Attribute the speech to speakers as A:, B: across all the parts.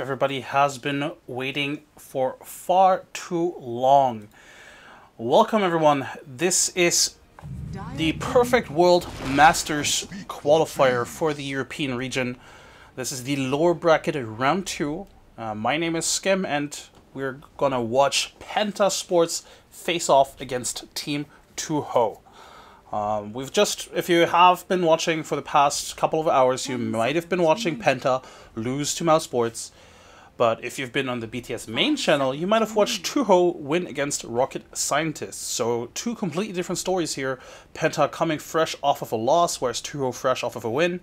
A: everybody has been waiting for far too long. Welcome, everyone. This is the Perfect World Masters qualifier for the European region. This is the lower bracket round two. Uh, my name is Skim, and we're gonna watch Penta Sports face off against Team Tuho. Um, we've just, if you have been watching for the past couple of hours, you might have been watching Penta lose to Mousesports. But if you've been on the BTS main channel, you might have watched Tuho win against Rocket Scientists. So two completely different stories here. Penta coming fresh off of a loss, whereas Tuho fresh off of a win.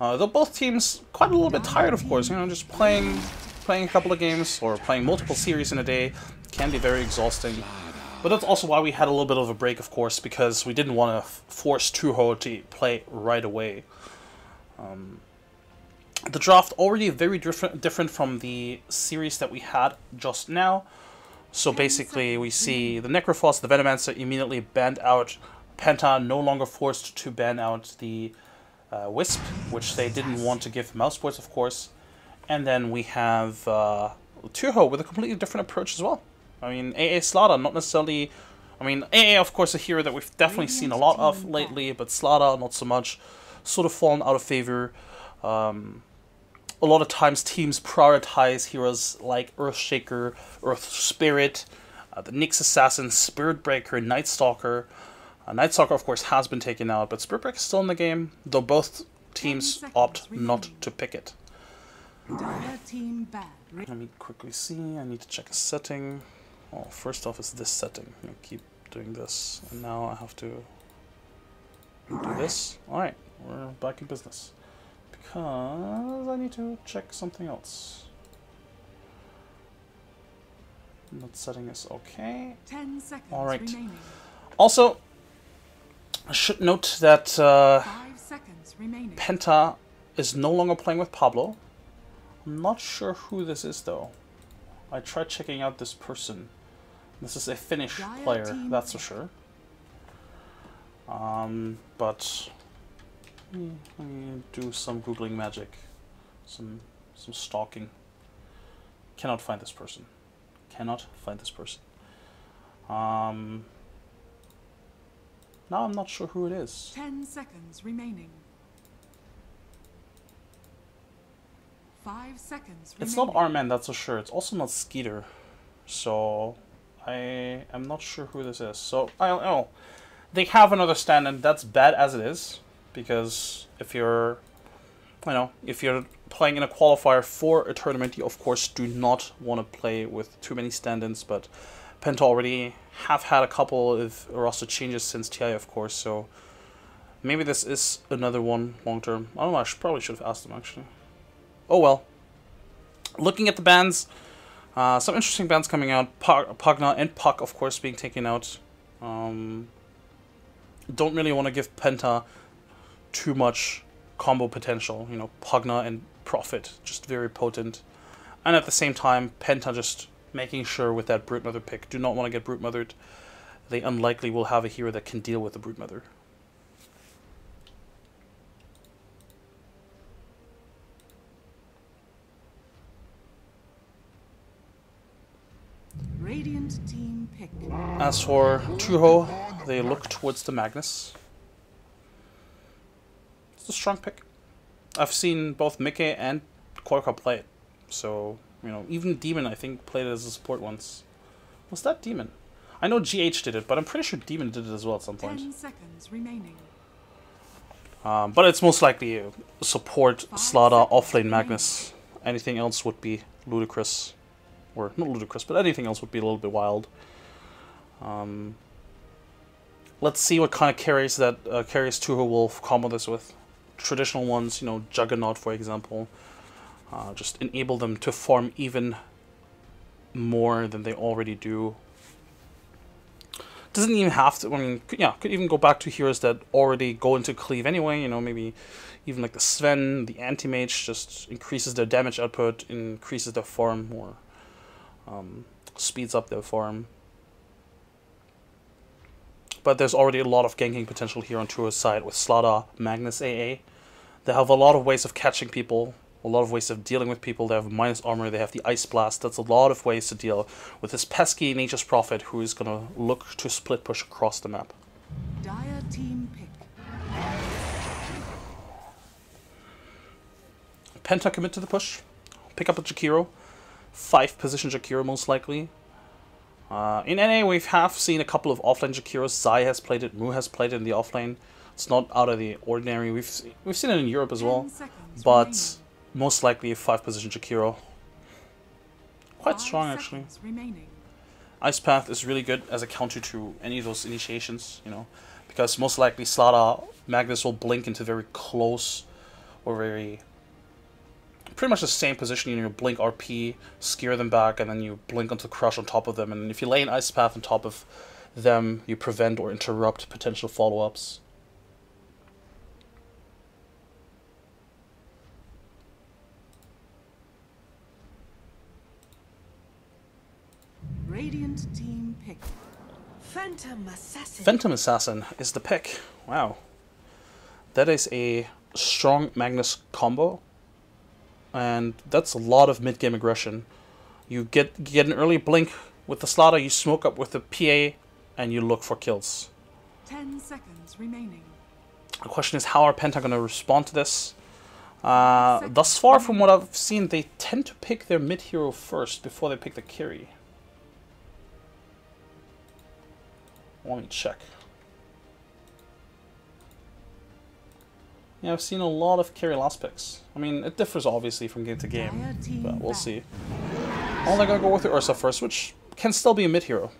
A: Uh, though both teams quite a little bit tired, of course. You know, just playing, playing a couple of games or playing multiple series in a day can be very exhausting. But that's also why we had a little bit of a break, of course, because we didn't want to force Tuho to play right away. Um, the draft already very different different from the series that we had just now. So basically, we see the Necrophos, the Venomancer immediately banned out. Penta no longer forced to ban out the uh, Wisp, which they didn't want to give Mousesports, of course. And then we have uh, Tuho with a completely different approach as well. I mean, AA Slardar, not necessarily... I mean, AA, of course, a hero that we've definitely seen a lot of lately, but Slardar, not so much. Sort of fallen out of favor. Um, a lot of times teams prioritize heroes like Earthshaker, Earth Spirit, uh, the Nyx Assassin, Spirit Breaker, Night Stalker. Uh, Night Stalker, of course, has been taken out, but Spirit Breaker is still in the game, though both teams opt not to pick it. Let me quickly see. I need to check a setting. Well, first off is this setting. I keep doing this, and now I have to do this. Alright, we're back in business. Because I need to check something else. Not setting is okay.
B: Ten seconds
A: Alright.
B: remaining.
A: Also, I should note that uh,
B: Five seconds remaining.
A: Penta is no longer playing with Pablo. I'm not sure who this is though. I tried checking out this person. This is a Finnish player, that's for sure. Um, but let me do some googling magic, some some stalking. Cannot find this person. Cannot find this person. Um, now I'm not sure who it is.
B: Ten seconds remaining. Five seconds
A: It's
B: remaining.
A: not Arman, that's for sure. It's also not Skeeter. So I am not sure who this is. So I don't know. They have another stand and that's bad as it is. Because if you're you know, if you're playing in a qualifier for a tournament, you of course do not want to play with too many stand-ins, but Penta already have had a couple of roster changes since TI, of course, so maybe this is another one long term. I don't know, I should, probably should have asked them actually. Oh well. Looking at the bands, uh, some interesting bands coming out. Pugna and Puck, of course, being taken out. Um, don't really want to give Penta too much combo potential. You know, Pugna and Prophet, just very potent. And at the same time, Penta just making sure with that Broodmother pick, do not want to get Broodmothered. They unlikely will have a hero that can deal with the Broodmother.
B: Radiant team pick.
A: As for Tuho, they look towards the Magnus. It's a strong pick. I've seen both Mickey and Korka play it. So, you know, even Demon, I think, played it as a support once. Was that Demon? I know GH did it, but I'm pretty sure Demon did it as well at some point.
B: Ten seconds remaining.
A: Um, but it's most likely support
B: Five
A: Slardar
B: seconds
A: offlane Magnus. Anything else would be ludicrous. Or, not ludicrous, but anything else would be a little bit wild. Um, let's see what kind of carries that uh, carries Tuho will combo this with. Traditional ones, you know, Juggernaut, for example. Uh, just enable them to farm even more than they already do. Doesn't even have to. I mean, yeah, could even go back to heroes that already go into cleave anyway. You know, maybe even like the Sven, the anti mage, just increases their damage output, increases their farm, or um, speeds up their farm. But there's already a lot of ganking potential here on Tuho's side with Slardar, Magnus AA. They have a lot of ways of catching people a lot of ways of dealing with people. They have minus armor, they have the Ice Blast. That's a lot of ways to deal with this pesky Nature's Prophet who is going to look to split push across the map.
B: Dire team pick.
A: Penta commit to the push. Pick up a Jakiro. Five position Jakiro most likely. Uh, in NA, we have seen a couple of offlane Jakiros. Zai has played it. Mu has played it in the offlane. It's not out of the ordinary. We've we've seen it in Europe as well, but
B: remaining.
A: most likely a five position Jakiro. Quite
B: Five
A: strong actually.
B: Remaining.
A: Ice Path is really good as a counter to any of those initiations, you know, because most likely Slardar Magnus will blink into very close or very pretty much the same position. You know, you blink RP, scare them back, and then you blink onto Crush on top of them. And if you lay an Ice Path on top of them, you prevent or interrupt potential follow ups.
B: Radiant team pick.
C: Phantom Assassin.
A: Phantom Assassin is the pick. Wow. That is a strong Magnus combo. And that's a lot of mid game aggression. You get get an early blink with the Slardar, you smoke up with the PA, and you look for kills.
B: Ten seconds remaining.
A: The question is, how are Penta going to respond to this? Uh, thus far, from what I've seen, they tend to pick their mid hero first before they pick the carry. Let me check. Yeah, I've seen a lot of carry last picks. I mean, it differs obviously from game to game, but we'll see. Oh, they're gonna go with the Ursa first, which can still be a mid hero.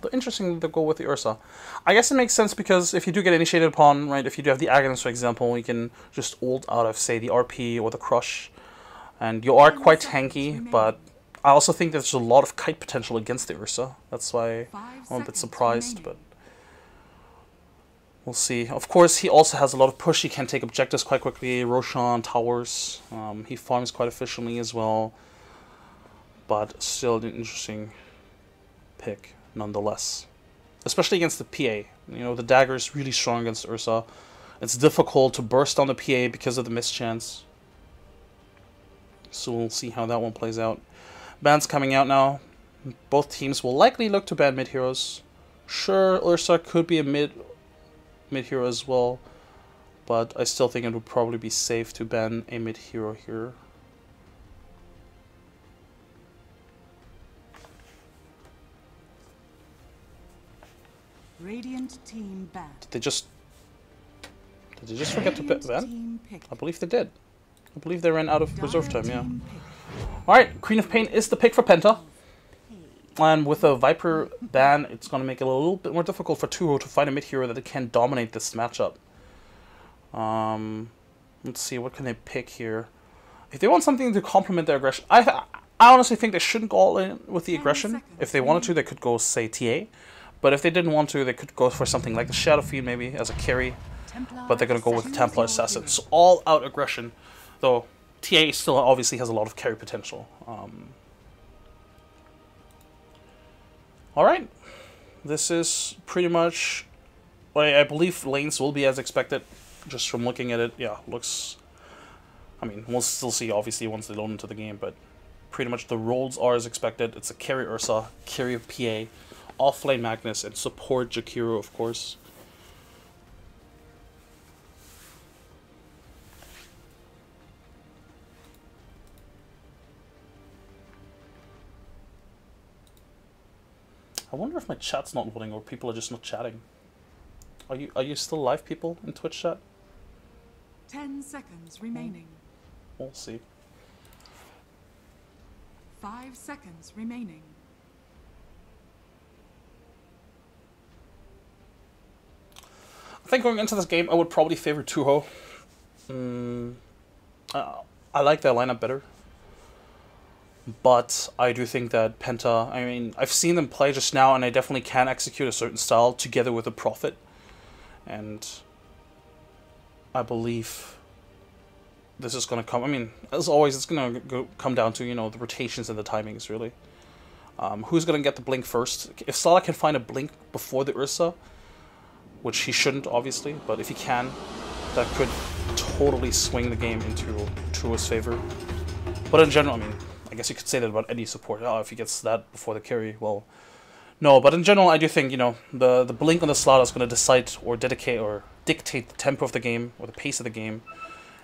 A: But interesting they go with the Ursa. I guess it makes sense because if you do get initiated upon, right, if you do have the Agonist, for example, you can just ult out of, say, the RP or the Crush. And you are quite tanky, but I also think there's a lot of kite potential against the Ursa. That's why I'm a bit surprised, but we'll see. Of course, he also has a lot of push. He can take objectives quite quickly. Roshan, towers. Um, he farms quite efficiently as well. But still an interesting pick nonetheless. Especially against the PA. You know, the dagger is really strong against Ursa. It's difficult to burst on the PA because of the mischance. So we'll see how that one plays out. Bans coming out now. Both teams will likely look to ban mid heroes. Sure, Ursa could be a mid mid hero as well, but I still think it would probably be safe to ban a mid hero here.
B: Radiant team bad.
A: Did they just did they just forget to ban? I believe they did. I believe they ran out of reserve time. Yeah. All right, Queen of Pain is the pick for Penta. And with a Viper ban, it's going to make it a little bit more difficult for Tuho to find a mid hero that can dominate this matchup. Um, let's see, what can they pick here? If they want something to complement their aggression, I, I honestly think they shouldn't go all in with the aggression. If they wanted to, they could go, say, TA. But if they didn't want to, they could go for something like the Shadow Fiend maybe as a carry. But they're going to go with Templar Assassin. So all out aggression. Though TA still obviously has a lot of carry potential. Um, Alright. This is pretty much. I believe lanes will be as expected. Just from looking at it, yeah, looks. I mean, we'll still see obviously once they load into the game, but pretty much the roles are as expected. It's a carry Ursa, carry PA, offlane Magnus, and support Jakiro, of course. I wonder if my chat's not loading or people are just not chatting. Are you are you still live, people, in Twitch chat?
B: Ten seconds remaining.
A: We'll see.
B: Five seconds remaining.
A: I think going into this game, I would probably favor Tuho. Mm, uh, I like their lineup better. But I do think that Penta, I mean, I've seen them play just now, and they definitely can execute a certain style together with a Prophet. And I believe this is going to come. I mean, as always, it's going to come down to, you know, the rotations and the timings, really. Um, who's going to get the blink first? If Salah can find a blink before the Ursa, which he shouldn't, obviously, but if he can, that could totally swing the game into Tuho's favor. But in general, I mean, I guess you could say that about any support. Oh, if he gets that before the carry, well, no. But in general, I do think you know the the blink on the slot is going to decide or dedicate or dictate the tempo of the game or the pace of the game,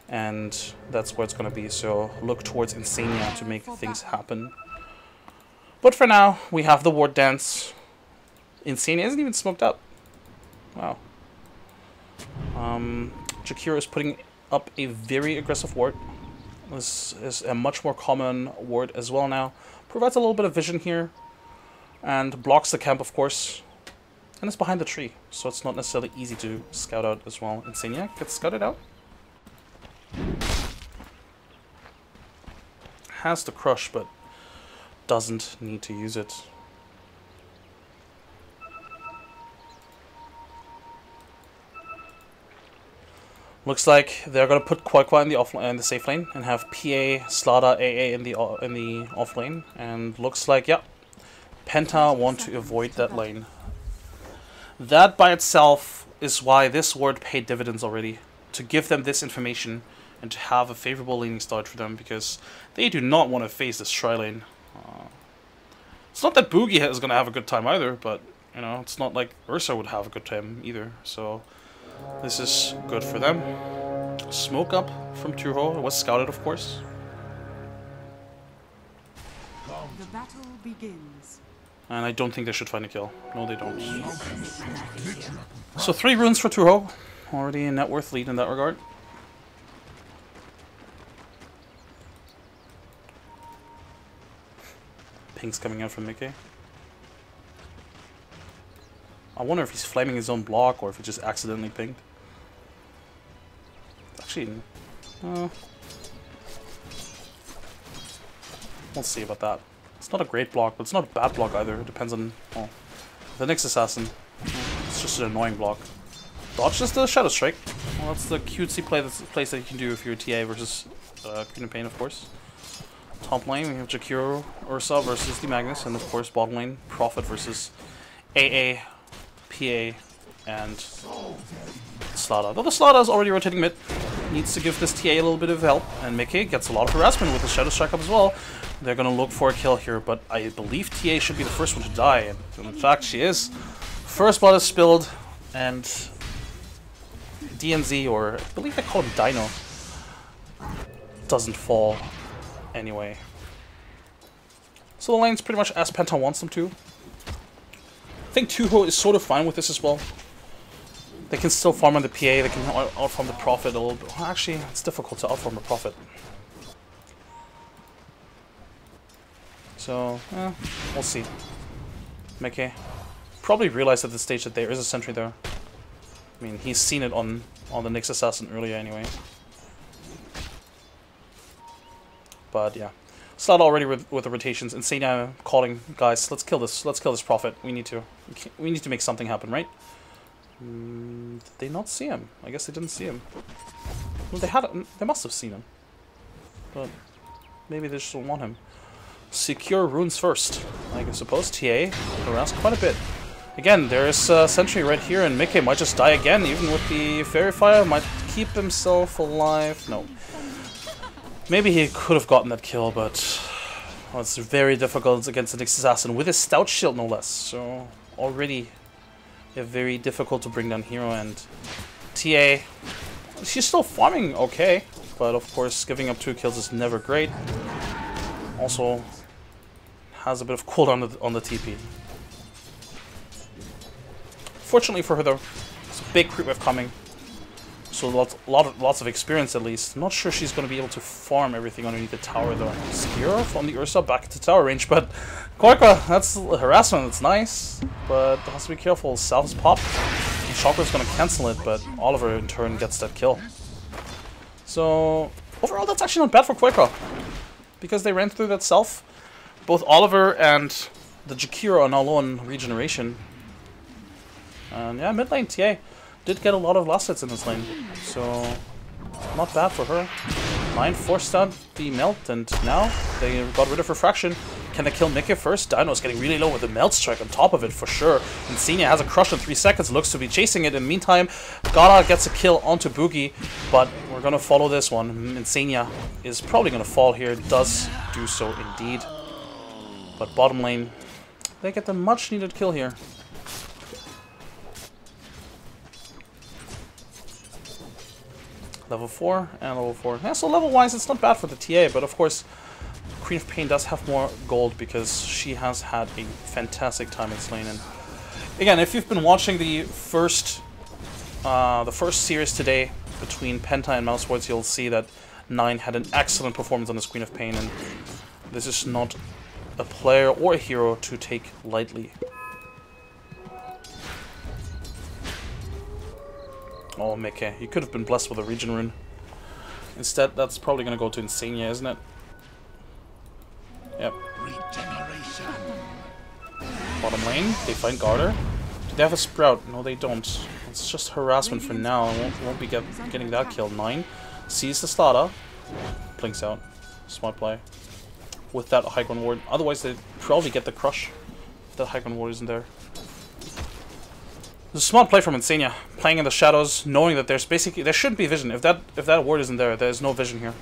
A: and that's where it's going to be. So look towards Insania to make things happen. But for now, we have the ward dance. Insania isn't even smoked up. Wow. Um, Jakiro is putting up a very aggressive ward. This is a much more common ward as well now. Provides a little bit of vision here. And blocks the camp, of course. And it's behind the tree, so it's not necessarily easy to scout out as well. Insania gets scouted out. Has the crush, but doesn't need to use it. Looks like they're gonna put Kwakwa in the off in the safe lane and have PA, Slardar, AA in the in the off lane. And looks like yeah, Penta want to avoid that lane. That by itself is why this ward paid dividends already to give them this information and to have a favorable laning start for them because they do not want to face this Tri lane. Uh, it's not that Boogie is to have a good time either, but you know, it's not like Ursa would have a good time either. So this is good for them. Smoke up from Tuho. It was scouted, of course.
B: The battle begins.
A: And I don't think they should find a kill. No, they don't. So three runes for Tuho. Already a net worth lead in that regard. Ping's coming out from Mickey. I wonder if he's flaming his own block or if he just accidentally pinged. Actually, uh, we'll see about that. It's not a great block, but it's not a bad block either. It depends on well, the Nyx Assassin. It's just an annoying block. Dodge is the Shadow Strike. Well, that's the cutesy play that's place that you can do if you're a TA versus uh, Queen of Pain, of course. Top lane, we have Jakiro Ursa versus the Magnus, and of course bottom lane, Prophet versus AA, PA, and Slardar. Though the Slardar is already rotating mid, needs to give this TA a little bit of help, and Mickey gets a lot of harassment with the Shadow Strike up as well. They're gonna look for a kill here, but I believe TA should be the first one to die, and in fact she is. First blood is spilled, and DNZ, or I believe they call him Dino, doesn't fall anyway. So the lane's pretty much as Penta wants them to. I think Tuho is sort of fine with this as well. They can still farm on the PA, they can outfarm the Prophet a little bit. Well, actually, it's difficult to outfarm the Prophet. So, eh, we'll see. Mickey probably realized at this stage that there is a sentry there. I mean, he's seen it on, on the Nyx Assassin earlier anyway. But yeah. Slot already with, with the rotations. And Insania calling, guys, let's kill this. Let's kill this Prophet. We need to. We, need to make something happen, right? Mm, did they not see him? I guess they didn't see him. Well, they had. They must have seen him. But maybe they just don't want him. Secure runes first. I suppose TA harass quite a bit. Again, there's a sentry right here, and Mickey might just die again, even with the Faerie Fire. Might keep himself alive. No. Maybe he could have gotten that kill, but well, it's very difficult against an assassin with a stout shield, no less. So already a very difficult to bring down hero. And TA, she's still farming okay, but of course giving up two kills is never great. Also has a bit of cooldown on the, on the TP. Fortunately for her though, it's a big creep wave coming. So lots, lot of, lots of experience at least. Not sure she's going to be able to farm everything underneath the tower though. Skira from the Ursa back to tower range, but Koika, that's harassment, it's nice. But has to be careful, Salve's pop. Chakra's going to cancel it, but Oliver in turn gets that kill. So overall that's actually not bad for Quaker. Because they ran through that self. Both Oliver and the Jakiro are now low on regeneration. And yeah, mid lane TA did get a lot of last hits in this lane, so not bad for her. Mine forced out the Meld, and now they got rid of Refraction. Can they kill Mika first? Dino's getting really low with the Meld Strike on top of it for sure. Insania has a crush in 3 seconds, looks to be chasing it. In the meantime, Gala gets a kill onto Boogie, but we're to follow this one. Mm, Insania is probably to fall here, does do so indeed. But bottom lane, they get the much needed kill here. Level 4 and level 4. Yeah, so level-wise, it's not bad for the TA, but of course, Queen of Pain does have more gold because she has had a fantastic time in Slane. And again, if you've been watching the first uh, the first series today between Penta and Mousesports, you'll see that Nine had an excellent performance on the Queen of Pain, and this is not a player or a hero to take lightly. Oh, Mickey, you could have been blessed with a Regen Rune. Instead, that's probably going to go to Insania, isn't it? Yep. Bottom lane, they find Garter. Do they have a Sprout? No, they don't. It's just harassment for now. I won't, won't be get, getting that kill. Nine sees the Slardar, blinks out. Smart play. With that High Ground Ward. Otherwise, they probably get the crush if that High Ground Ward isn't there. A smart play from Insania, playing in the shadows, knowing that there's basically there shouldn't be vision. If that if that ward isn't there, there's no vision here,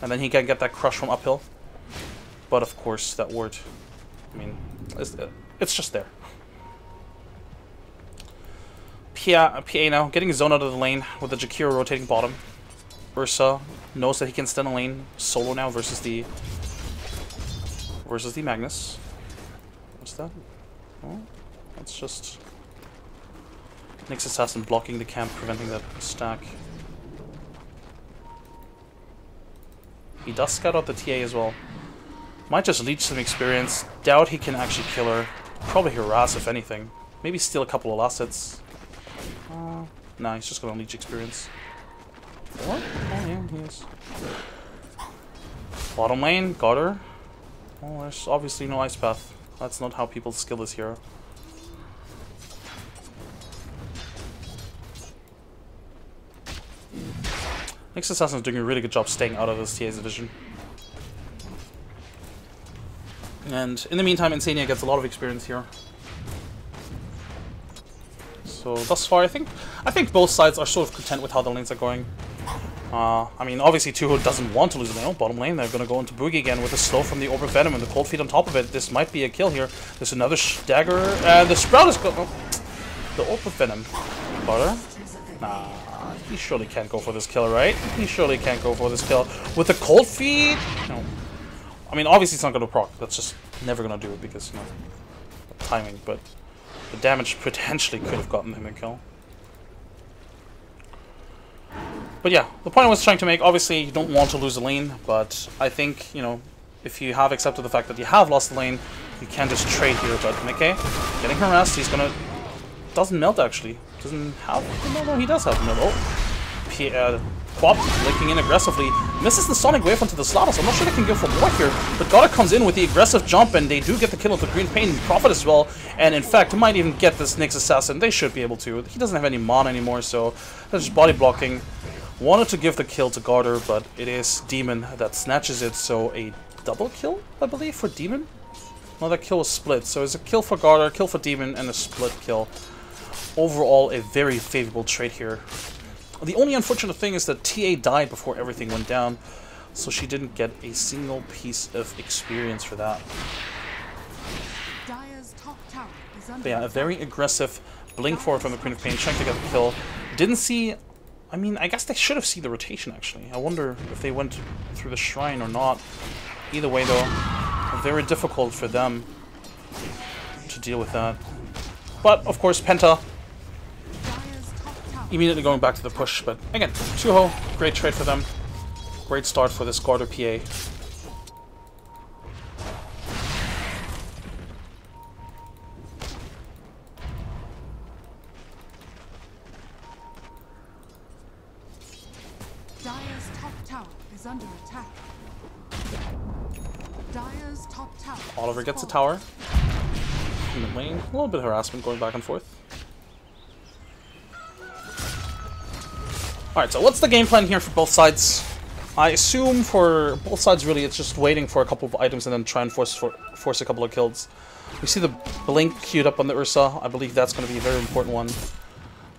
A: and then he can get that crush from uphill. But of course, that ward, I mean, it's, it's just there. PA, PA now getting zone out of the lane with the Jakiro rotating bottom. Ursa knows that he can stand a lane solo now versus the versus the Magnus. What's that? Oh, that's just Nyx Assassin blocking the camp, preventing that stack. He does scout out the TA as well. Might just leech some experience. Doubt he can actually kill her. Probably harass if anything. Maybe steal a couple of assets. Uh, nah, he's just gonna leech experience. What? Oh yeah, he is. Bottom lane, got her. Oh, there's obviously no ice path. That's not how people skill this hero. Nyx Assassin is doing a really good job staying out of this TA's division. And in the meantime, Insania gets a lot of experience here. So thus far, I think I think both sides are sort of content with how the lanes are going. Uh, I mean, obviously, Tuho doesn't want to lose the lane. Bottom lane, they're going to go into Boogie again with a slow from the of Venom and the Cold Feet on top of it. This might be a kill here. There's another dagger, and the Sprout is going... Oh, the of Venom. Butter? Nah, he surely can't go for this kill, right? He surely can't go for this kill. With the Cold Feet? No. I mean, obviously it's not going to proc. That's just never going to do it because, you know, timing. But the damage potentially could have gotten him a kill. But yeah, the point I was trying to make, obviously you don't want to lose a lane, but I think, you know, if you have accepted the fact that you have lost the lane, you can just trade here. But Mickey, getting harassed, he's gonna... Doesn't meld, actually. Doesn't have... No, no, he does have meld. Oh. P uh, Quap linking in aggressively. Misses the Sonic Wave onto the Slardar, so I'm not sure they can go for more here. But Garter comes in with the aggressive jump, and they do get the kill with the Green Pain Prophet as well. And in fact, might even get this Nyx Assassin. They should be able to. He doesn't have any Mon anymore, so that's just body blocking. Wanted to give the kill to Garter, but it is Demon that snatches it, so a double kill, I believe, for Demon? No, that kill was split, so it's a kill for Garter, kill for Demon, and a split kill. Overall, a very favorable trade here. The only unfortunate thing is that TA died before everything went down, so she didn't get a single piece of experience for that. But yeah, a very aggressive blink forward from the Queen of Pain, trying to get the kill. Didn't see I mean, I guess they should have seen the rotation, actually. I wonder if they went through the shrine or not. Either way, though, very difficult for them to deal with that. But, of course, Penta immediately going back to the push. But, again, Tuho, great trade for them. Great start for this Garter PA. Oliver gets a tower. In the lane. A little bit of harassment going back and forth. Alright, so what's the game plan here for both sides? I assume for both sides, really, it's just waiting for a couple of items and then try and force for, force a couple of kills. We see the blink queued up on the Ursa. I believe that's going to be a very important one.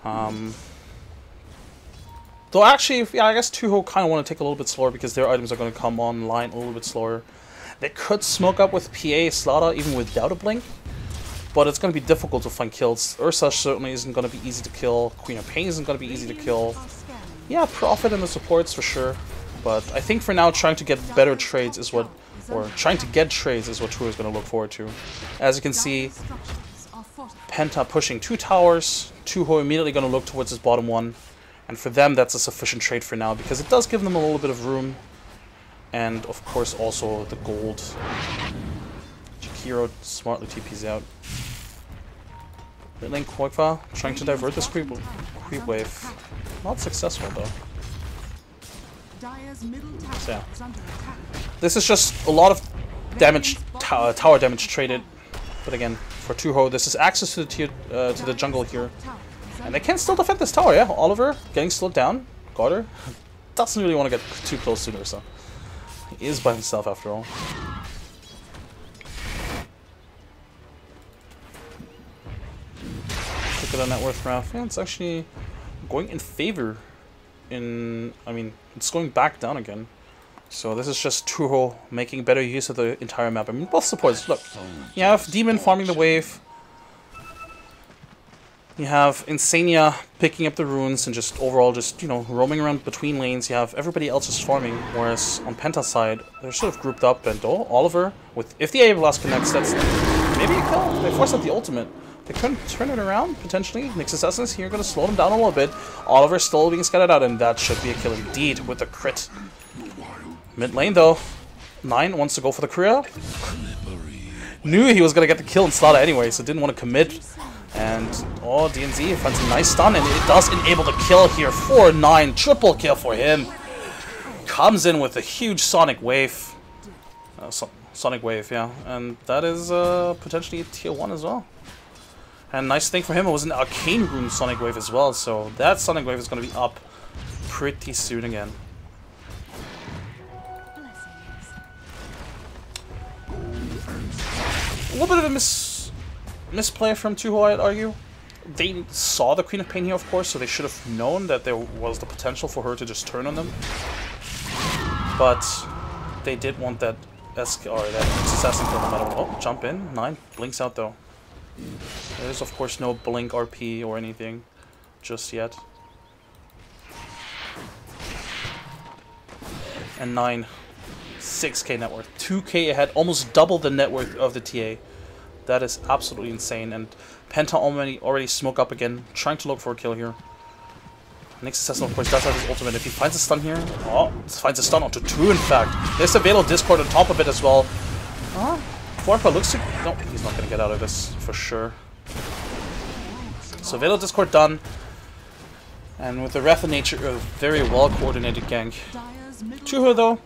A: Um, though actually, yeah, I guess Tuho kind of want to take a little bit slower because their items are going to come online a little bit slower. They could smoke up with PA Slardar even without a blink, but it's going to be difficult to find kills. Ursa certainly isn't going to be easy to kill. Queen of Pain isn't going to be easy to kill. Yeah, prophet and the supports for sure. But I think for now, trying to get better trades is what, or trying to get trades is what Tuho is going to look forward to. As you can see, Penta pushing two towers, Tuho immediately going to look towards his bottom one. And for them, that's a sufficient trade for now, because it does give them a little bit of room. And, of course, also the gold. Jakiro smartly TPs out. Mid lane Koifa trying to divert this creep, creep wave. Not successful, though. So, yeah. This is just a lot of damage, tower, damage traded. But again, for Tuho, this is access to the tier, uh, to the jungle here. And they can still defend this tower, yeah? Oliver getting slowed down. Garter doesn't really want to get too close to Nursa. He is by himself after all. Look at the net worth graph. Yeah, it's actually going in favor in... I mean, it's going back down again. So this is just Tuho making better use of the entire map. I mean, both supports. Look, you have Demon farming the wave. You have Insania picking up the runes and just overall just, you know, roaming around between lanes. You have everybody else just farming, whereas on Penta's side, they're sort of grouped up. And oh, Oliver, with if the A Blast connects, that's maybe a kill. They force out the ultimate. They couldn't turn it around, potentially. Nyx Assassins here going to slow them down a little bit. Oliver still being scattered out, and that should be a kill indeed with the crit. Mid lane, though. Nine wants to go for the Kriya. Knew he was going to get the kill in Slardar anyway, so didn't want to commit. And, oh, DNZ finds a nice stun, and it does enable the kill here. 4-9, triple kill for him. Comes in with a huge Sonic Wave. Uh, so Sonic Wave, yeah. And that is uh, potentially a tier 1 as well. And nice thing for him, it was an Arcane Rune Sonic Wave as well, so that Sonic Wave is going to be up pretty soon again. A little bit of a mis misplay from Tuho, I'd argue. They saw the Queen of Pain here, of course, so they should have known that there was the potential for her to just turn on them. But they did want that Esk or that assassin kill no matter what. Oh, jump in. Nine. Blinks out though. There's of course no blink RP or anything just yet. And 9. 6k net worth. 2k ahead, almost double the net worth of the TA. That is absolutely insane. And Penta already already smoke up again, trying to look for a kill here. Nyx Assassin, of course, does have his ultimate. If he finds a stun here, oh, finds a stun onto two, in fact. There's a Veil Discord on top of it as well. Oh, Forpa looks to... No, he's not going to get out of this for sure. So Veil Discord done. And with the Wrath of Nature, a very well-coordinated gank. Tuho, though,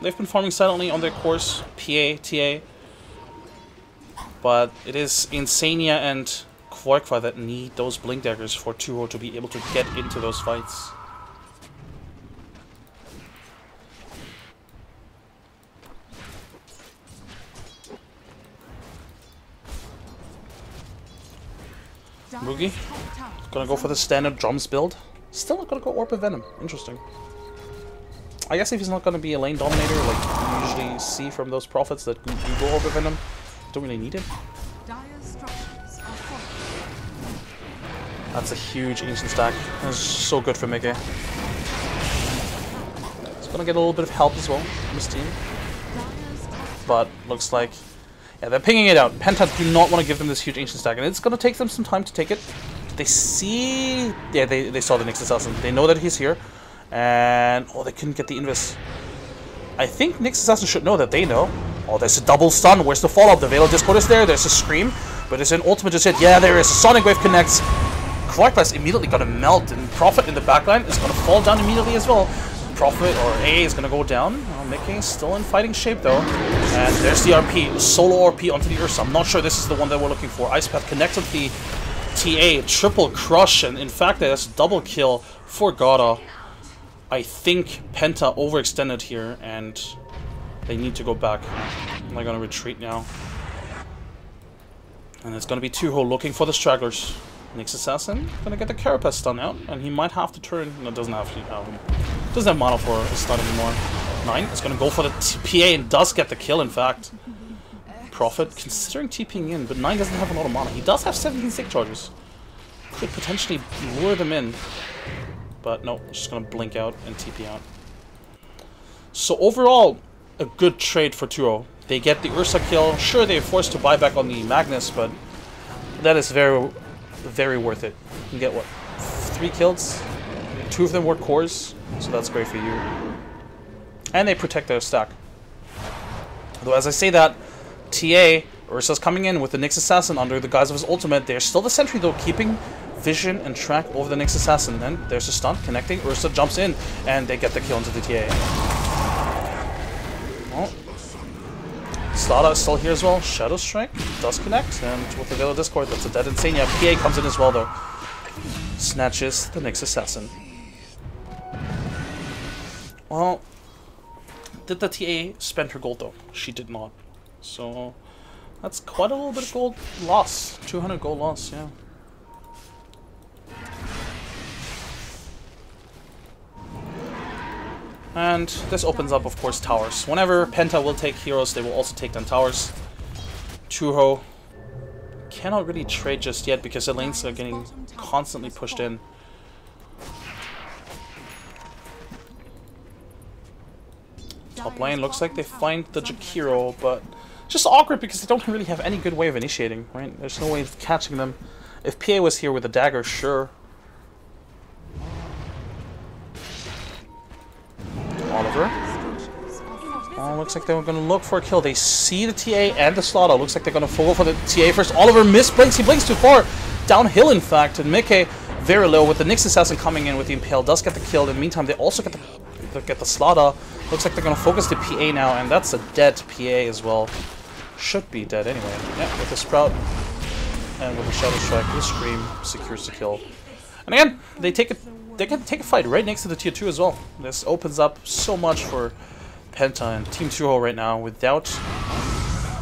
A: they've been farming silently on their course, PA, TA. But it is Insania and Kvorkva that need those Blink Daggers for Tuho to be able to get into those fights. Mugi, gonna go for the standard drums build. Still not gonna go Orb of Venom. Interesting. I guess if he's not gonna be a lane dominator, like you usually see from those prophets that do go Orb of Venom, don't really need it. That's a huge ancient stack. That's so good for Mickey. He's gonna get a little bit of help as well from his team. But looks like yeah, they're pinging it out. Penta do not want to give them this huge ancient stack, and it's going to take them some time to take it. They see... Yeah, they, they saw the Nyx Assassin. They know that he's here. And... Oh, they couldn't get the Invis. I think Nyx Assassin should know that they know. Oh, there's a double stun. Where's the follow-up? The Veil of Discord is there. There's a Scream. But there's an ultimate just hit. Yeah, there is. A Sonic Wave connects. Quarkblast immediately going to melt, and Prophet in the backline is going to fall down immediately as well. Prophet or A is going to go down. Mickey still in fighting shape though. And there's the RP, solo RP onto the Ursa. I'm not sure this is the one that we're looking for. Ice Path connects with the TA, triple crush, and in fact that's a double kill for Garter. I think Penta overextended here, and they need to go back. They're gonna retreat now. And it's gonna be Tuho looking for the stragglers. Nyx Assassin gonna get the Carapace stun out, and he might have to turn. No, doesn't have to have him. Doesn't have mana for a stun anymore. Nine is gonna go for the PA and does get the kill, in fact. Prophet, considering TPing in, but Nine doesn't have a lot of mana. He does have 17 sick charges. Could potentially lure them in. But no, just gonna blink out and TP out. So overall, a good trade for Tuho. Oh. They get the Ursa kill. Sure, they're forced to buy back on the Magnus, but that is very, very worth it. You get what? Three kills? Two of them were cores, so that's great for you. And they protect their stack. Though as I say that, TA, Ursa's coming in with the Nyx Assassin under the guise of his ultimate. They're still the sentry though, keeping vision and track over the Nyx Assassin. Then there's a stun connecting. Ursa jumps in, and they get the kill into the TA. Oh. Slardar is still here as well. Shadow Strike does connect, and with the Veil of Discord, that's a dead Insania. PA comes in as well though. Snatches the Nyx Assassin. Well, did the TA spend her gold though? She did not. So that's quite a little bit of gold loss. 200 gold loss, yeah. And this opens up, of course, towers. Whenever Penta will take heroes, they will also take down towers. Tuho cannot really trade just yet because the lanes are getting constantly pushed in. Top lane looks like they find the Jakiro, but just awkward because they don't really have any good way of initiating, right? There's no way of catching them. If PA was here with a dagger, sure. Oliver. Oh, looks like they were going to look for a kill. They see the TA and the Slardar. Looks like they're going to go for the TA first. Oliver misblinks. He blinks too far. Downhill, in fact. And Mickey very low with the Nyx Assassin coming in with the Impale. Does get the kill. In the meantime, they also get the, get the Slardar. Looks like they're to focus the PA now. And that's a dead PA as well. Should be dead anyway. Yeah, with the Sprout and with the Shadow Strike, the Scream secures the kill. And again, they take a they can take a fight right next to the tier 2 as well. This opens up so much for Penta and Team Tuho right now without...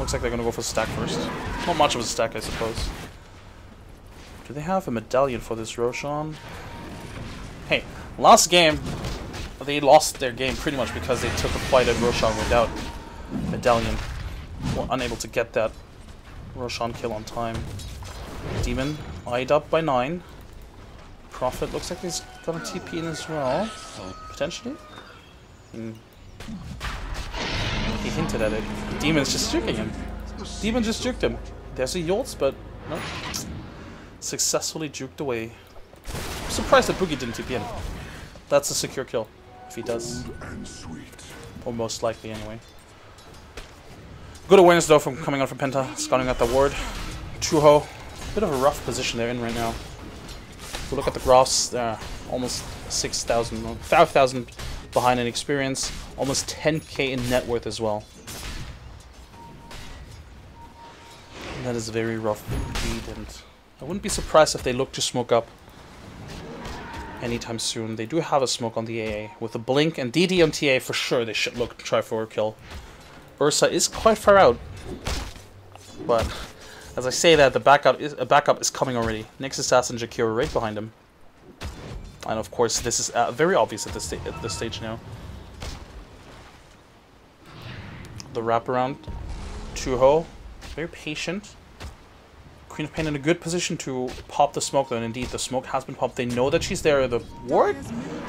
A: Looks like they're to go for the stack first. Not much of a stack, I suppose. Do they have a medallion for this Roshan? Hey, last game, they lost their game pretty much because they took a fight at Roshan without medallion. Were unable to get that Roshan kill on time. Demon eyed up by 9. Prophet looks like he's gonna TP in as well. Potentially? Mm. He hinted at it. Demon's just juking him. Demon just juked him. There's a Yoltz, but nope. Successfully juked away. I'm surprised that Boogie didn't TP in. That's a secure kill, if he does. Or most likely, anyway. Good awareness, though, from coming out from Penta, scouting out the ward. Tuho, bit of a rough position they're in right now. If we look at the graphs, they're almost 6,000, 5,000 behind in experience, almost 10k in net worth as well. And that is very rough indeed, and I wouldn't be surprised if they look to smoke up anytime soon. They do have a smoke on the AA. With a Blink and DD on TA, for sure they should look to try for a kill. Ursa is quite far out, but as I say that, the backup is a backup is coming already. Nyx Assassin Jakiro right behind him. And of course, this is uh, very obvious at this, at this stage now. The wraparound. Tuho, very patient. Queen of Pain in a good position to pop the smoke, and indeed, the smoke has been popped. They know that she's there. The ward?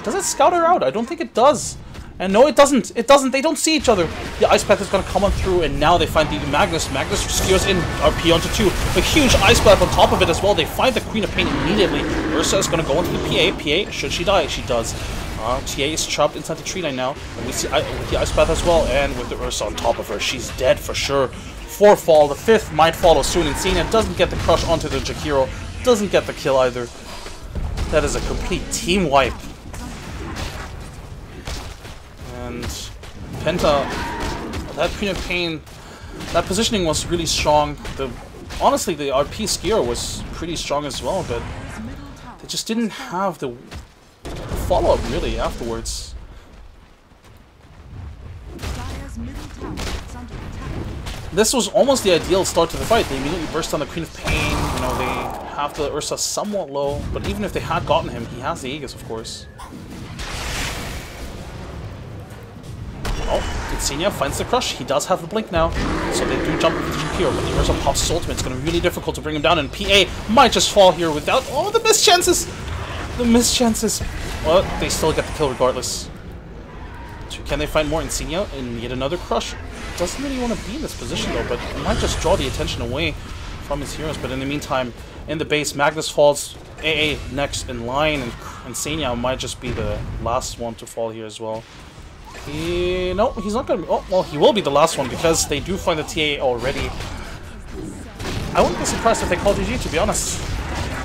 A: Does it scout her out? I don't think it does. And no, it doesn't. It doesn't. They don't see each other. The Ice Path is going to come on through, and now they find the Magnus. Magnus skewers in uh, RP onto two. A huge Ice Path on top of it as well. They find the Queen of Pain immediately. Ursa is going to go into the PA. PA, should she die? She does. Uh, TA is trapped inside the tree line now. And we see I, with the Ice Path as well, and with the Ursa on top of her. She's dead for sure. Four fall. The fifth might follow soon. Insania doesn't get the crush onto the Jakiro. Doesn't get the kill either. That is a complete team wipe. And Penta, that Queen of Pain, that positioning was really strong. The Honestly, the RP skier was pretty strong as well, but they just didn't have the follow-up, really, afterwards.
B: Dire's middle tower is under attack.
A: This was almost the ideal start to the fight. They immediately burst on the Queen of Pain. You know, they have the Ursa somewhat low, but even if they had gotten him, he has the Aegis, of course. Oh, Insania finds the crush. He does have the blink now, so they do jump the GP, but the Ursa pops his ultimate. It's going to be really difficult to bring him down, and PA might just fall here without... Oh, the missed chances! The missed chances! Well, they still get the kill regardless. Can they find more Insignia and yet another crush? Doesn't really want to be in this position though, but might just draw the attention away from his heroes. But in the meantime, in the base, Magnus falls AA next in line, and Insania might just be the last one to fall here as well. He, no, he's not gonna be, oh, well, he will be the last one because they do find the TA already. I wouldn't be surprised if they call GG, to be honest.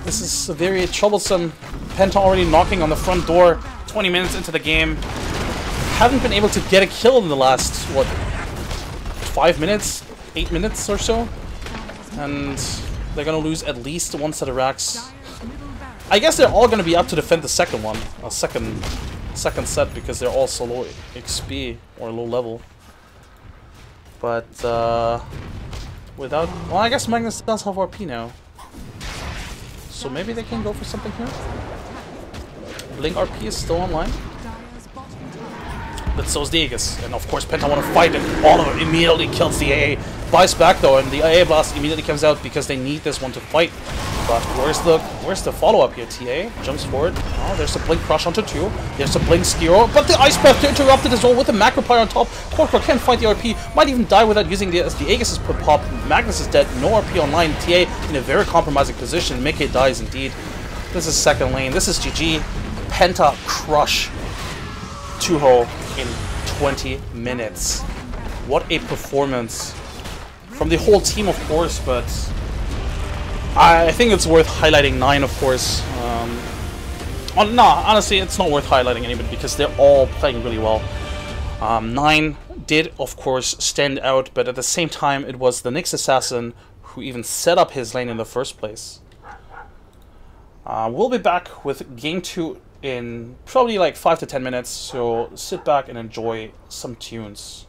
A: This is a very troublesome. Penta already knocking on the front door 20 minutes into the game. Haven't been able to get a kill in the last, what, five minutes? Eight minutes or so? And they're gonna lose at least one set of racks. I guess they're all gonna be up to defend the second one, a second second set because they're all so low XP or low level. But uh, without, well, I guess Magnus does have RP now, so maybe they can go for something here. Blink RP is still online, but so is the and of course Penta want to fight, and all of immediately kills the AA. Buys back though, and the AA blast immediately comes out because they need this one to fight. But where's the where's the follow-up here? TA jumps forward. Oh, there's a blink crush onto two. There's a blink Skewer, but the ice path interrupted as well with the Macropyre on top. Korkor can't fight the RP. Might even die without using the as the Aegis is put pop. Magnus is dead. No RP online. TA in a very compromising position. Mickey dies indeed. This is second lane. This is GG. Penta crush. Tuho in 20 minutes. What a performance from the whole team, of course, but I think it's worth highlighting nine, of course. Um, no, honestly, it's not worth highlighting anybody because they're all playing really well. Um, nine did, of course, stand out, but at the same time, it was the Nyx assassin who even set up his lane in the first place. Uh, we'll be back with game two in probably like five to ten minutes, so sit back and enjoy some tunes.